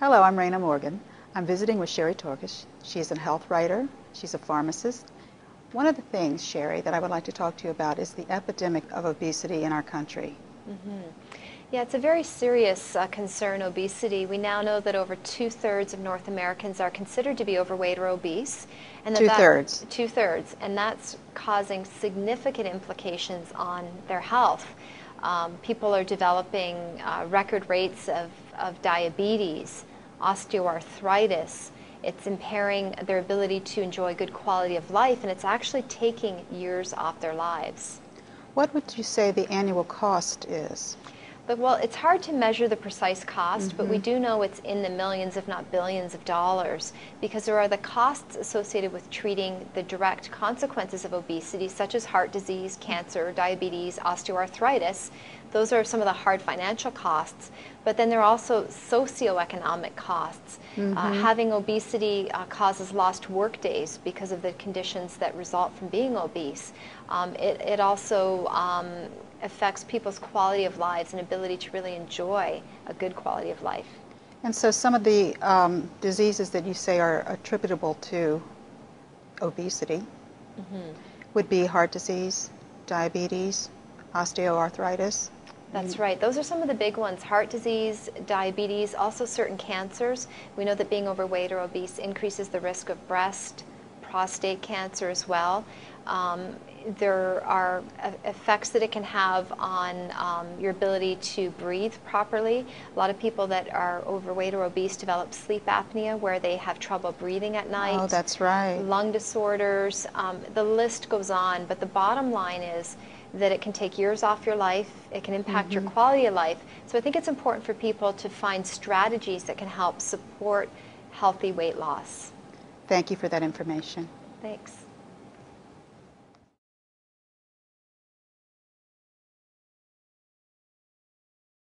Hello, I'm Raina Morgan. I'm visiting with Sherry Torkos. She's a health writer, she's a pharmacist. One of the things, Sherry, that I would like to talk to you about is the epidemic of obesity in our country. Mm-hmm. Yeah, it's a very serious uh, concern, obesity. We now know that over two thirds of North Americans are considered to be overweight or obese. And that two thirds. Two thirds. And that's causing significant implications on their health. Um, people are developing uh, record rates of, of diabetes, osteoarthritis. It's impairing their ability to enjoy good quality of life, and it's actually taking years off their lives. What would you say the annual cost is? But, well, it's hard to measure the precise cost, mm-hmm. but we mm-hmm. do know it's in the millions, if not billions, of dollars because there are the costs associated with treating the direct consequences of obesity, such as heart disease, cancer, diabetes, osteoarthritis. Those are some of the hard financial costs. But then there are also socioeconomic costs. Uh, mm-hmm. Uh, having obesity uh, causes lost work days because of the conditions that result from being obese. Um, it, it also um, affects people's quality of lives and ability to really enjoy a good quality of life. And so some of the um, diseases that you say are attributable to obesity mm-hmm. would be heart disease, diabetes, osteoarthritis. That's right. Those are some of the big ones heart disease, diabetes, also certain cancers. We know that being overweight or obese increases the risk of breast, prostate cancer as well. Um, there are effects that it can have on um, your ability to breathe properly. A lot of people that are overweight or obese develop sleep apnea where they have trouble breathing at night. Oh, that's right. Lung disorders. Um, the list goes on, but the bottom line is that it can take years off your life, it can impact mm-hmm. your quality of life. So I think it's important for people to find strategies that can help support healthy weight loss. Thank you for that information. Thanks.